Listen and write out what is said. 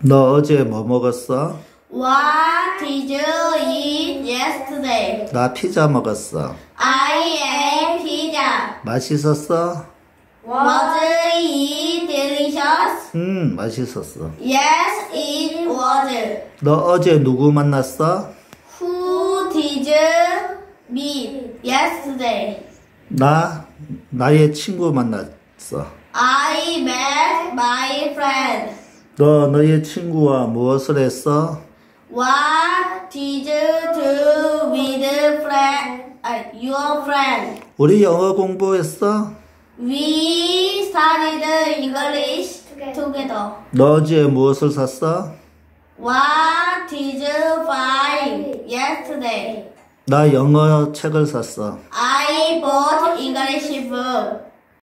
너 어제 뭐 먹었어? What did you eat yesterday? 나 피자 먹었어. I ate pizza. 맛있었어? Was it delicious? 음, 맛있었어. Yes, it was. 너 어제 누구 만났어? Who did you meet yesterday? 나 나의 친구 만났어. I met my. 너 너의 친구와 무엇을 했어? What did you do with friend, uh, your friend? 우리 영어 공부했어? We studied English together. 너 어제 무엇을 샀어? What did you buy yesterday? 나 영어 책을 샀어. I bought English book.